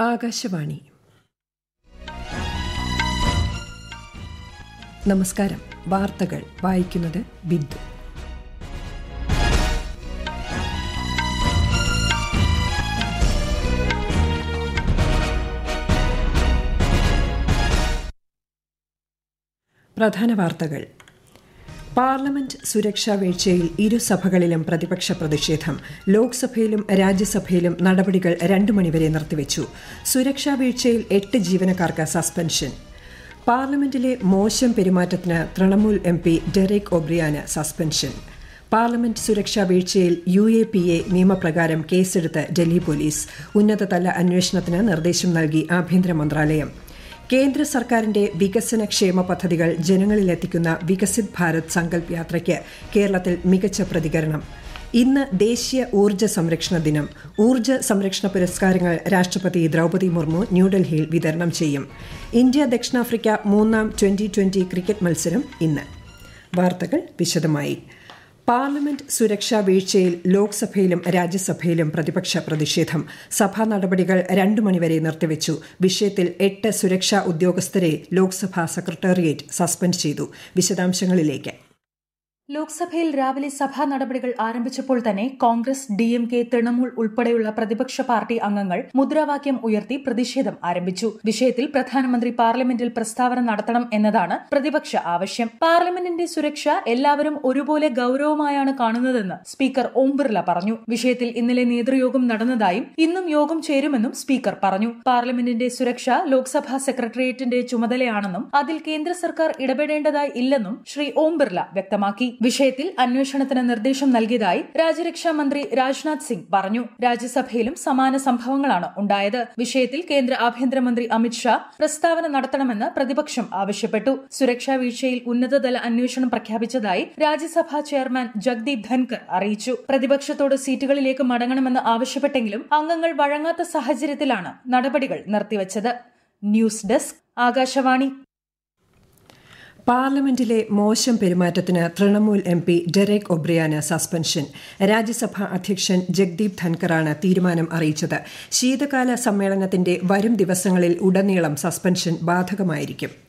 ആകാശവാണി. നമസ്കാരം. വാർത്തകൾ വായിക്കുന്നത് ബിന്ദു. പ്രധാന വാർത്തകൾ. പാർലമെന്റ് സുരക്ഷാ വീഴ്ചയിൽ ഇരുസഭകളിലും പ്രതിപക്ഷ പ്രതിഷേധം. ലോക്സഭയിലും രാജ്യസഭയിലും നടപടികൾ രണ്ടു മണിവരെ നിർത്തിവച്ചു. സുരക്ഷാ വീഴ്ചയിൽ എട്ട് ജീവനക്കാർക്ക് സസ്പെൻഷൻ. പാർലമെന്റിലെ മോശം പെരുമാറ്റത്തിന് തൃണമൂൽ എം പി ഡെറേക് ഒബ്രിയാന് സസ്പെൻഷൻ. പാർലമെന്റ് സുരക്ഷാ വീഴ്ചയിൽ യു എ പി എ നിയമപ്രകാരം കേസെടുത്ത് ഡൽഹി പോലീസ്. ഉന്നതതല അന്വേഷണത്തിന് നിർദ്ദേശം നൽകി ആഭ്യന്തര മന്ത്രാലയം. കേന്ദ്ര സർക്കാരിന്റെ വികസന ക്ഷേമ പദ്ധതികൾ ജനങ്ങളിലെത്തിക്കുന്ന വികസിത് ഭാരത് സങ്കല്പ് യാത്രയ്ക്ക് കേരളത്തിൽ മികച്ച പ്രതികരണം. ഇന്ന് ദേശീയ ഊർജ സംരക്ഷണ ദിനം. ഊർജ സംരക്ഷണ പുരസ്കാരങ്ങൾ രാഷ്ട്രപതി ദ്രൌപതി മുർമു ന്യൂഡൽഹിയിൽ വിതരണം ചെയ്യും. ഇന്ത്യ ദക്ഷിണാഫ്രിക്ക മൂന്നാം ട്വന്റി ട്വന്റി ക്രിക്കറ്റ് മത്സരം ഇന്ന്. വാർത്തകൾ വിശദമായി. പാർലമെന്റ് സുരക്ഷാ വീഴ്ചയിൽ ലോക്സഭയിലും രാജ്യസഭയിലും പ്രതിപക്ഷ പ്രതിഷേധം. സഭാ നടപടികൾ രണ്ടു മണിവരെ നിർത്തിവച്ചു. വിഷയത്തിൽ എട്ട് സുരക്ഷാ ഉദ്യോഗസ്ഥരെ ലോക്സഭാ സെക്രട്ടേറിയറ്റ് സസ്പെൻഡ് ചെയ്തു. വിശദാംശങ്ങളിലേക്ക്. ലോക്സഭയിൽ രാവിലെ സഭാ നടപടികൾ ആരംഭിച്ചപ്പോൾ തന്നെ Congress D M K Trinamool ഉൾപ്പെടെയുള്ള പ്രതിപക്ഷ പാർട്ടി അംഗങ്ങൾ മുദ്രാവാക്യം ഉയർത്തി പ്രതിഷേധം ആരംഭിച്ചു. വിഷയത്തിൽ പ്രധാനമന്ത്രി പാർലമെന്റിൽ പ്രസ്താവന നടത്തണം എന്നതാണ് പ്രതിപക്ഷ ആവശ്യം. പാർലമെന്റിന്റെ സുരക്ഷ എല്ലാവരും ഒരുപോലെ ഗൌരവമായാണ് കാണുന്നതെന്ന് സ്പീക്കർ ഓം ബിർല പറഞ്ഞു. വിഷയത്തിൽ ഇന്നലെ നേതൃയോഗം നടന്നതായും ഇന്നും യോഗം ചേരുമെന്നും സ്പീക്കർ പറഞ്ഞു. പാർലമെന്റിന്റെ സുരക്ഷ ലോക്സഭാ സെക്രട്ടേറിയറ്റിന്റെ ചുമതലയാണെന്നും അതിൽ കേന്ദ്ര സർക്കാർ ഇടപെടേണ്ടതായി ഇല്ലെന്നും ശ്രീ ഓം ബിർല വ്യക്തമാക്കി. വിഷയത്തിൽ അന്വേഷണത്തിന് നിർദ്ദേശം നൽകിയതായി രാജ്യരക്ഷാ മന്ത്രി രാജ്നാഥ് സിംഗ് പറഞ്ഞു. രാജ്യസഭയിലും സമാന സംഭവങ്ങളാണ് ഉണ്ടായത്. വിഷയത്തിൽ കേന്ദ്ര ആഭ്യന്തരമന്ത്രി അമിത്ഷാ പ്രസ്താവന നടത്തണമെന്ന് പ്രതിപക്ഷം ആവശ്യപ്പെട്ടു. സുരക്ഷാ വീഴ്ചയിൽ ഉന്നതതല അന്വേഷണം പ്രഖ്യാപിച്ചതായി രാജ്യസഭാ ചെയർമാൻ ജഗ്ദീപ് ധൻകർ അറിയിച്ചു. പ്രതിപക്ഷത്തോട് സീറ്റുകളിലേക്ക് മടങ്ങണമെന്ന് ആവശ്യപ്പെട്ടെങ്കിലും അംഗങ്ങൾ വഴങ്ങാത്ത സാഹചര്യത്തിലാണ് നടപടികൾ നിർത്തിവച്ചത്. ന്യൂസ് ഡെസ്ക് ആകാശവാണി പാർലമെന്റിലെ മോശം പെരുമാറ്റത്തിന് തൃണമൂൽ എം പി ഡെറേക് ഒബ്രിയാന് സസ്പെൻഷൻ. രാജ്യസഭാ അധ്യക്ഷൻ ജഗ്ദീപ് ധൻകറാണ് തീരുമാനം അറിയിച്ചത്. ശീതകാല സമ്മേളനത്തിന്റെ വരും ദിവസങ്ങളിൽ ഉടനീളം സസ്പെൻഷൻ ബാധകമായിരിക്കും.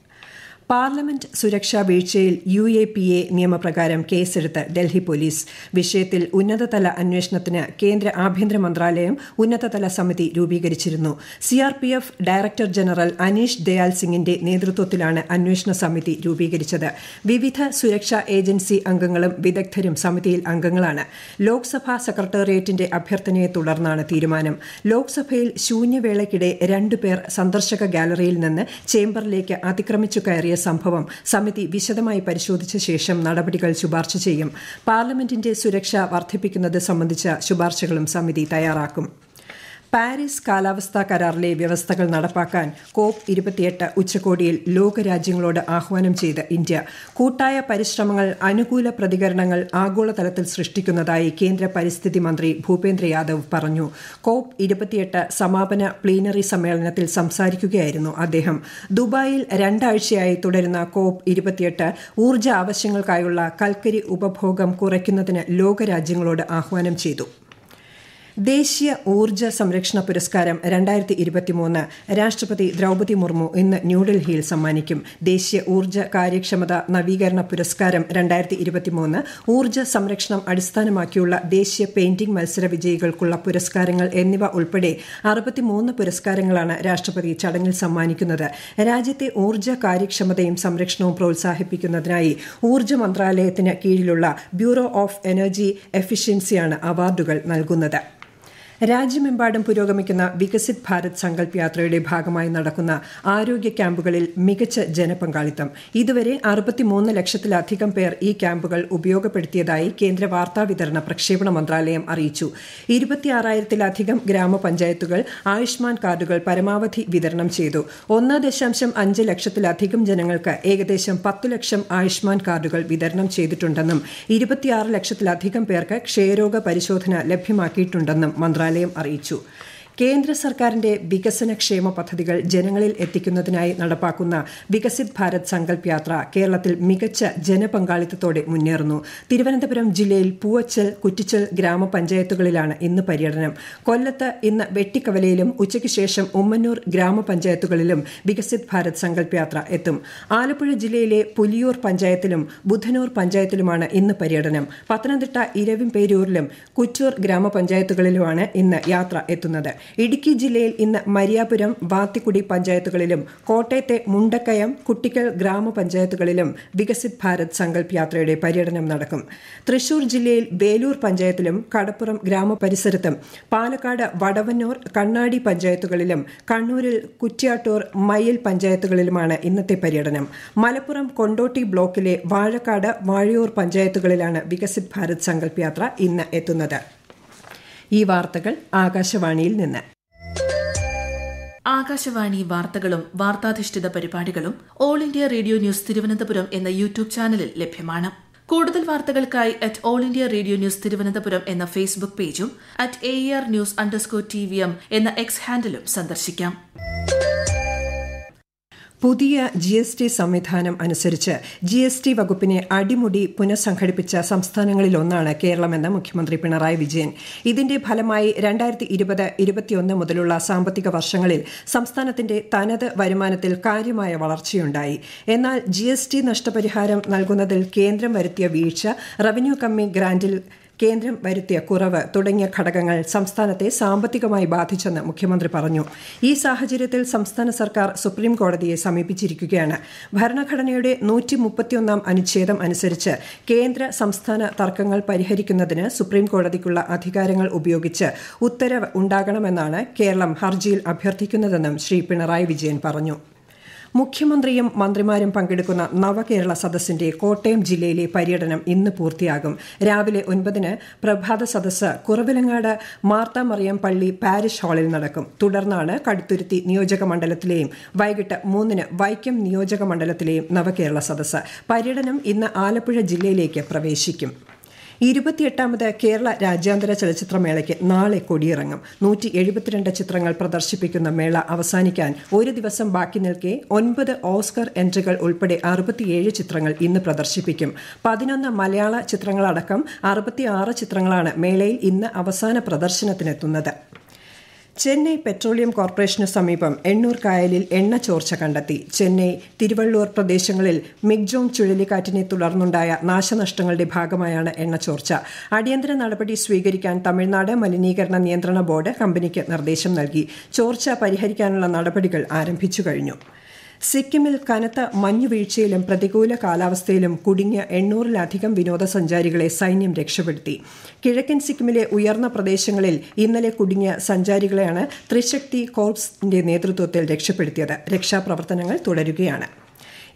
പാർലമെന്റ് സുരക്ഷാ വീഴ്ചയിൽ യു എ പി എ നിയമപ്രകാരം കേസെടുത്ത് ഡൽഹി പോലീസ്. വിഷയത്തിൽ ഉന്നതതല അന്വേഷണത്തിന് കേന്ദ്ര ആഭ്യന്തര മന്ത്രാലയം ഉന്നതതല സമിതി രൂപീകരിച്ചിരുന്നു. CRPF director general Aneesh Dayal സിംഗിന്റെ നേതൃത്വത്തിലാണ് അന്വേഷണ സമിതി രൂപീകരിച്ചത്. വിവിധ സുരക്ഷാ ഏജൻസി അംഗങ്ങളും വിദഗ്ധരും സമിതിയിൽ അംഗങ്ങളാണ്. ലോക്സഭാ സെക്രട്ടേറിയറ്റിന്റെ അഭ്യർത്ഥനയെ തുടർന്നാണ് തീരുമാനം. ലോക്സഭയിൽ ശൂന്യവേളയ്ക്കിടെ രണ്ടുപേർ സന്ദർശക ഗാലറിയിൽ നിന്ന് ചേംബറിലേക്ക് അതിക്രമിച്ചു കയറിയ സംഭവം സമിതി വിശദമായി പരിശോധിച്ച ശേഷം നടപടികൾ ശുപാർശ ചെയ്യും. പാർലമെന്റിന്റെ സുരക്ഷ വർദ്ധിപ്പിക്കുന്നത് സംബന്ധിച്ച ശുപാർശകളും സമിതി തയ്യാറാക്കും. പാരീസ് കാലാവസ്ഥാ കരാറിലെ വ്യവസ്ഥകൾ നടപ്പാക്കാൻ കോപ്പ് ഇരുപത്തിയെട്ട് ഉച്ചകോടിയിൽ ലോകരാജ്യങ്ങളോട് ആഹ്വാനം ചെയ്ത ഇന്ത്യ കൂട്ടായ പരിശ്രമങ്ങൾ അനുകൂല പ്രതികരണങ്ങൾ ആഗോളതലത്തിൽ സൃഷ്ടിക്കുന്നതായി കേന്ദ്ര പരിസ്ഥിതി മന്ത്രി ഭൂപേന്ദ്ര യാദവ് പറഞ്ഞു. കോപ്പ് ഇരുപത്തിയെട്ട് സമാപന പ്ലീനറി സമ്മേളനത്തിൽ സംസാരിക്കുകയായിരുന്നു അദ്ദേഹം. ദുബായിൽ രണ്ടാഴ്ചയായി തുടരുന്ന കോപ്പ് ഇരുപത്തിയെട്ട് ഊർജ ആവശ്യങ്ങൾക്കായുള്ള കൽക്കരി ഉപഭോഗം കുറയ്ക്കുന്നതിന് ലോകരാജ്യങ്ങളോട് ആഹ്വാനം ചെയ്തു. ദേശീയ ഊർജ സംരക്ഷണ പുരസ്കാരം രണ്ടായിരത്തി ഇരുപത്തിമൂന്ന് രാഷ്ട്രപതി ദ്രൌപതി മുർമു ഇന്ന് ന്യൂഡൽഹിയിൽ സമ്മാനിക്കും. ദേശീയ ഊർജ കാര്യക്ഷമത നവീകരണ പുരസ്കാരം രണ്ടായിരത്തി ഇരുപത്തിമൂന്ന് ഊർജ സംരക്ഷണം അടിസ്ഥാനമാക്കിയുള്ള ദേശീയ പെയിന്റിംഗ് മത്സര വിജയികൾക്കുള്ള പുരസ്കാരങ്ങൾ എന്നിവ ഉൾപ്പെടെ അറുപത്തിമൂന്ന് പുരസ്കാരങ്ങളാണ് രാഷ്ട്രപതി ചടങ്ങിൽ സമ്മാനിക്കുന്നത്. രാജ്യത്തെ ഊർജ കാര്യക്ഷമതയും സംരക്ഷണവും പ്രോത്സാഹിപ്പിക്കുന്നതിനായി ഊർജ മന്ത്രാലയത്തിന് കീഴിലുള്ള ബ്യൂറോ ഓഫ് എനർജി എഫിഷ്യൻസിയാണ് അവാർഡുകൾ നൽകുന്നത്. രാജ്യമെമ്പാടും പുരോഗമിക്കുന്ന വികസിത് ഭാരത് സങ്കല്പ് യാത്രയുടെ ഭാഗമായി നടക്കുന്ന ആരോഗ്യ ക്യാമ്പുകളിൽ മികച്ച ജനപങ്കാളിത്തം. ഇതുവരെ അറുപത്തിമൂന്ന് ലക്ഷത്തിലധികം പേർ ഈ ക്യാമ്പുകൾ ഉപയോഗപ്പെടുത്തിയതായി കേന്ദ്ര വാർത്താവിതരണ പ്രക്ഷേപണ മന്ത്രാലയം അറിയിച്ചു. ഇരുപത്തിയാറായിരത്തിലധികം ഗ്രാമപഞ്ചായത്തുകൾ ആയുഷ്മാൻ കാർഡുകൾ പരമാവധി വിതരണം ചെയ്തു. ഒന്ന് ദശാംശം അഞ്ച് ലക്ഷത്തിലധികം ജനങ്ങൾക്ക് ഏകദേശം പത്ത് ലക്ഷം ആയുഷ്മാൻ കാർഡുകൾ വിതരണം ചെയ്തിട്ടുണ്ടെന്നും ഇരുപത്തിയാറ് ലക്ഷത്തിലധികം പേർക്ക് ക്ഷയരോഗ പരിശോധന ലഭ്യമാക്കിയിട്ടുണ്ടെന്നും മന്ത്രാലയം അറിയിച്ചു കേന്ദ്ര സർക്കാരിന്റെ വികസന ക്ഷേമ പദ്ധതികൾ ജനങ്ങളിൽ എത്തിക്കുന്നതിനായി നടപ്പാക്കുന്ന വികസിത് ഭാരത് സങ്കൽപ് യാത്ര കേരളത്തിൽ മികച്ച ജനപങ്കാളിത്തത്തോടെ മുന്നേറുന്നു. തിരുവനന്തപുരം ജില്ലയിൽ പൂവച്ചൽ കുറ്റിച്ചൽ ഗ്രാമപഞ്ചായത്തുകളിലാണ് ഇന്ന് പര്യടനം. കൊല്ലത്ത് ഇന്ന് വെട്ടിക്കവലയിലും ഉച്ചയ്ക്ക് ശേഷം ഉമ്മന്നൂർ ഗ്രാമപഞ്ചായത്തുകളിലും വികസിത് ഭാരത് സങ്കൽപ് യാത്ര എത്തും. ആലപ്പുഴ ജില്ലയിലെ പുലിയൂർ പഞ്ചായത്തിലും ബുധനൂർ പഞ്ചായത്തിലുമാണ് ഇന്ന് പര്യടനം. പത്തനംതിട്ട ഇരവിംപേരൂരിലും കുറ്റൂർ ഗ്രാമപഞ്ചായത്തുകളിലുമാണ് ഇന്ന് യാത്ര എത്തുന്നത്. ഇടുക്കി ജില്ലയിൽ ഇന്ന് മരിയാപുരം വാത്തിക്കുടി പഞ്ചായത്തുകളിലും കോട്ടയത്തെ മുണ്ടക്കയം കുട്ടിക്കൽ ഗ്രാമപഞ്ചായത്തുകളിലും വികസിത് ഭാരത് സങ്കൽപ് യാത്രയുടെ പര്യടനം നടക്കും. തൃശൂർ ജില്ലയിൽ വേലൂർ പഞ്ചായത്തിലും കടപ്പുറം ഗ്രാമപരിസരത്തും പാലക്കാട് വടവന്നൂർ കണ്ണാടി പഞ്ചായത്തുകളിലും കണ്ണൂരിൽ കുറ്റ്യാട്ടൂർ മയ്യിൽ പഞ്ചായത്തുകളിലുമാണ് ഇന്നത്തെ പര്യടനം. മലപ്പുറം കൊണ്ടോട്ടി ബ്ലോക്കിലെ വാഴക്കാട് വാഴയൂർ പഞ്ചായത്തുകളിലാണ് വികസിത് ഭാരത് സങ്കൽപ് യാത്ര ഇന്ന് എത്തുന്നത്. ഈ വാർത്തകൾ ആകാശവാണിയിൽ നിന്ന്. ആകാശവാണി വാർത്തകളും വാർത്താധിഷ്ഠിത പരിപാടികളും all India radio news Thiruvananthapuram എന്ന യൂട്യൂബ് ചാനലിൽ ലഭ്യമാണ്. കൂടുതൽ വാർത്തകൾക്കായി at all India radio news Thiruvananthapuram എന്ന ഫേസ്ബുക്ക് പേജും at A R news underscore T V M എന്ന എക്സ് ഹാൻഡിലും സന്ദർശിക്കാം. പുതിയ ജി എസ് ടി സംവിധാനം അനുസരിച്ച് ജി എസ് ടി വകുപ്പിനെ അടിമുടി പുനഃസംഘടിപ്പിച്ച സംസ്ഥാനങ്ങളിലൊന്നാണ് കേരളമെന്ന് മുഖ്യമന്ത്രി പിണറായി വിജയൻ. ഇതിന്റെ ഫലമായി രണ്ടായിരത്തി ഇരുപത് ഇരുപത്തിയൊന്ന് മുതലുള്ള സാമ്പത്തിക വർഷങ്ങളിൽ സംസ്ഥാനത്തിന്റെ തനത് വരുമാനത്തിൽ കാര്യമായ വളർച്ചയുണ്ടായി. എന്നാൽ ജി നഷ്ടപരിഹാരം നൽകുന്നതിൽ കേന്ദ്രം വരുത്തിയ വീഴ്ച റവന്യൂ കമ്മി ഗ്രാന്റിൽ കേന്ദ്രം വരുത്തിയ കുറവ് തുടങ്ങിയ ഘടകങ്ങൾ സംസ്ഥാനത്തെ സാമ്പത്തികമായി ബാധിച്ചെന്ന് മുഖ്യമന്ത്രി പറഞ്ഞു. ഈ സാഹചര്യത്തിൽ സംസ്ഥാന സർക്കാർ സുപ്രീം കോടതിയെ സമീപിച്ചിരിക്കുകയാണ്. ഭരണഘടനയുടെ നൂറ്റി മുപ്പത്തിയൊന്നാം അനുച്ഛേദം അനുസരിച്ച് കേന്ദ്ര സംസ്ഥാന തർക്കങ്ങൾ പരിഹരിക്കുന്നതിന് സുപ്രീം കോടതിക്കുള്ള അധികാരങ്ങൾ ഉപയോഗിച്ച് ഉത്തരവ് ഉണ്ടാകണമെന്നാണ് കേരളം ഹർജിയിൽ അഭ്യർത്ഥിക്കുന്നതെന്നും ശ്രീ പിണറായി വിജയൻ പറഞ്ഞു. മുഖ്യമന്ത്രിയും മന്ത്രിമാരും പങ്കെടുക്കുന്ന നവകേരള സദസ്സിന്റെ കോട്ടയം ജില്ലയിലെ പര്യടനം ഇന്ന് പൂർത്തിയാകും. രാവിലെ ഒൻപതിന് പ്രഭാത സദസ്സ് കുറവിലങ്ങാട് മാർത്താമറിയം പള്ളി പാരിഷ് ഹാളിൽ നടക്കും. തുടർന്നാണ് കടുത്തുരുത്തി നിയോജക മണ്ഡലത്തിലെയും വൈകിട്ട് മൂന്നിന് വൈക്കം നിയോജക മണ്ഡലത്തിലെയും നവകേരള സദസ്സ് പര്യടനം ഇന്ന് ആലപ്പുഴ ജില്ലയിലേക്ക് പ്രവേശിക്കും. ഇരുപത്തിയെട്ടാമത് കേരള രാജ്യാന്തര ചലച്ചിത്രമേളയ്ക്ക് നാളെ കൊടിയിറങ്ങും. നൂറ്റി എഴുപത്തിരണ്ട് ചിത്രങ്ങൾ പ്രദർശിപ്പിക്കുന്ന മേള അവസാനിക്കാൻ ഒരു ദിവസം ബാക്കി നിൽക്കെ ഒൻപത് ഓസ്കർ എൻട്രികൾ ഉൾപ്പെടെ അറുപത്തിയേഴ് ചിത്രങ്ങൾ ഇന്ന് പ്രദർശിപ്പിക്കും. പതിനൊന്ന് മലയാള ചിത്രങ്ങളടക്കം അറുപത്തിയാറ് ചിത്രങ്ങളാണ് മേളയിൽ ഇന്ന് അവസാന പ്രദർശനത്തിനെത്തുന്നത്. ചെന്നൈ പെട്രോളിയം കോർപ്പറേഷന് സമീപം എണ്ണൂർ കായലിൽ എണ്ണ ചോർച്ച കണ്ടെത്തി. ചെന്നൈ തിരുവള്ളൂർ പ്രദേശങ്ങളിൽ മിഗ്ജോങ് ചുഴലിക്കാറ്റിനെ തുടർന്നുണ്ടായ നാശനഷ്ടങ്ങളുടെ ഭാഗമായാണ് എണ്ണ ചോർച്ച. അടിയന്തര നടപടി സ്വീകരിക്കാൻ തമിഴ്നാട് മലിനീകരണ നിയന്ത്രണ ബോർഡ് കമ്പനിക്ക് നിർദ്ദേശം നൽകി. ചോർച്ച പരിഹരിക്കാനുള്ള നടപടികൾ ആരംഭിച്ചു കഴിഞ്ഞു. സിക്കിമിൽ കനത്ത മഞ്ഞുവീഴ്ചയിലും പ്രതികൂല കാലാവസ്ഥയിലും കുടുങ്ങിയ എണ്ണൂറിലധികം വിനോദസഞ്ചാരികളെ സൈന്യം രക്ഷപ്പെടുത്തി. കിഴക്കൻ സിക്കിമിലെ ഉയർന്ന പ്രദേശങ്ങളിൽ ഇന്നലെ കുടുങ്ങിയ സഞ്ചാരികളെയാണ് ത്രിശക്തി കോർപ്സിന്റെ നേതൃത്വത്തിൽ രക്ഷപ്പെടുത്തിയത്. രക്ഷാപ്രവർത്തനങ്ങൾ തുടരുകയാണ്.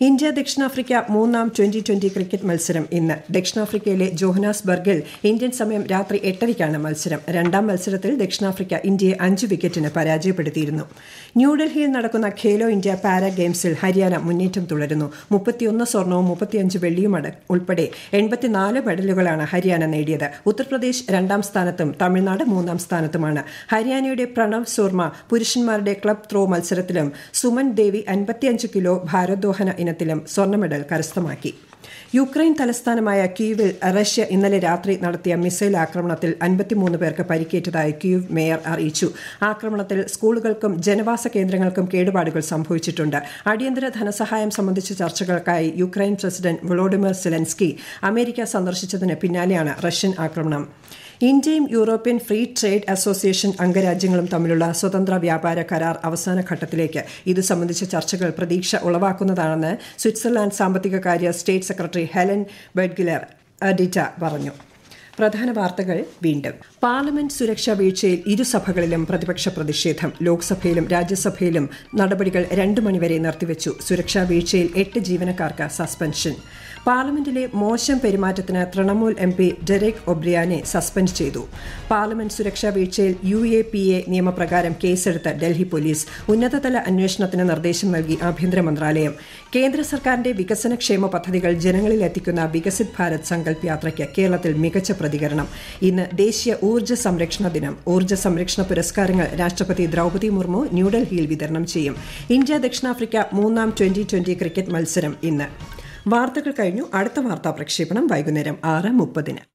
ഇന്ത്യ ദക്ഷിണാഫ്രിക്ക മൂന്നാം ട്വന്റി ട്വന്റി ക്രിക്കറ്റ് മത്സരം ഇന്ന്. ദക്ഷിണാഫ്രിക്കയിലെ ജോഹനാസ്ബർഗിൽ ഇന്ത്യൻ സമയം രാത്രി എട്ടരയ്ക്കാണ് മത്സരം. രണ്ടാം മത്സരത്തിൽ ദക്ഷിണാഫ്രിക്ക ഇന്ത്യയെ അഞ്ച് വിക്കറ്റിന് പരാജയപ്പെടുത്തിയിരുന്നു. ന്യൂഡൽഹിയിൽ നടക്കുന്ന ഖേലോ ഇന്ത്യ പാരാ ഗെയിംസിൽ ഹരിയാന മുന്നേറ്റം തുടരുന്നു. മുപ്പത്തിയൊന്ന് സ്വർണവും മുപ്പത്തിയഞ്ച് വെള്ളിയും ഉൾപ്പെടെ എൺപത്തിനാല് മെഡലുകളാണ് ഹരിയാന നേടിയത്. ഉത്തർപ്രദേശ് രണ്ടാം സ്ഥാനത്തും തമിഴ്നാട് മൂന്നാം സ്ഥാനത്തുമാണ്. ഹരിയാനയുടെ പ്രണവ് സൂർമ പുരുഷന്മാരുടെ ക്ലബ് ത്രോ മത്സരത്തിലും സുമൻ ദേവി അൻപത്തിയഞ്ച് കിലോ ഭാരോദ്വഹന ഇനത്തിലും സ്വർണ മെഡൽ കരസ്ഥമാക്കി. യുക്രൈൻ തലസ്ഥാനമായ കീവിൽ റഷ്യ ഇന്നലെ രാത്രി നടത്തിയ മിസൈൽ ആക്രമണത്തിൽ അൻപത്തിമൂന്ന് പേർക്ക് പരിക്കേറ്റതായി ക്യൂവ് മേയർ അറിയിച്ചു. ആക്രമണത്തിൽ സ്കൂളുകൾക്കും ജനവാസ കേന്ദ്രങ്ങൾക്കും കേടുപാടുകൾ സംഭവിച്ചിട്ടുണ്ട്. അടിയന്തര ധനസഹായം സംബന്ധിച്ച ചർച്ചകൾക്കായി Ukraine president Volodymyr Zelenskyy America സന്ദർശിച്ചതിന് പിന്നാലെയാണ് റഷ്യൻ ആക്രമണം. ഇന്ത്യയും യൂറോപ്യൻ ഫ്രീ ട്രേഡ് അസോസിയേഷൻ അംഗരാജ്യങ്ങളും തമ്മിലുള്ള സ്വതന്ത്ര വ്യാപാര കരാർ അവസാന ഘട്ടത്തിലേക്ക് ഇത് സംബന്ധിച്ച ചർച്ചകൾ പ്രതീക്ഷ ഉളവാക്കുന്നതാണെന്ന് സ്വിറ്റ്സർലാൻഡ് സാമ്പത്തിക കാര്യ state secretary Helene Budliger Artieda പറഞ്ഞു. പ്രധാന വാർത്തകൾ വീണ്ടും. പാർലമെന്റ് സുരക്ഷാ വീഴ്ചയിൽ ഇരുസഭകളിലും പ്രതിപക്ഷ പ്രതിഷേധം. ലോക്സഭയിലും രാജ്യസഭയിലും നടപടികൾ രണ്ടു മണിവരെ നിർത്തിവച്ചു. സുരക്ഷാ വീഴ്ചയിൽ എട്ട് ജീവനക്കാർക്ക് സസ്പെൻഷൻ. പാർലമെന്റിലെ മോശം പെരുമാറ്റത്തിന് തൃണമൂൽ എം പി ഡെറിക് ഒബ്രിയാനെ സസ്പെൻഡ് ചെയ്തു. പാർലമെന്റ് സുരക്ഷാ വീഴ്ചയിൽ യു എ പി എ നിയമപ്രകാരം കേസെടുത്ത ഡൽഹി പോലീസ് ഉന്നതതല അന്വേഷണത്തിന് നിർദ്ദേശം നൽകി ആഭ്യന്തര മന്ത്രാലയം. കേന്ദ്ര സർക്കാരിന്റെ വികസനക്ഷേമ പദ്ധതികൾ ജനങ്ങളിൽ എത്തിക്കുന്ന വികസിത് ഭാരത് സങ്കല്പ് യാത്രയ്ക്ക് കേരളത്തിൽ മികച്ച പ്രതികരണം. ഇന്ന് ദേശീയ ഊർജ സംരക്ഷണ ദിനം. ഊർജ സംരക്ഷണ പുരസ്കാരങ്ങൾ രാഷ്ട്രപതി ദ്രൌപതി മുർമു ന്യൂഡൽഹിയിൽ വിതരണം ചെയ്യും. ഇന്ത്യ ദക്ഷിണാഫ്രിക്ക മൂന്നാം ട്വന്റി ട്വന്റി ക്രിക്കറ്റ് മത്സരം ഇന്ന്. വാർത്തകൾ കഴിഞ്ഞു. അടുത്ത വാർത്താ പ്രക്ഷേപണം വൈകുന്നേരം ആറ് മുപ്പതിന്.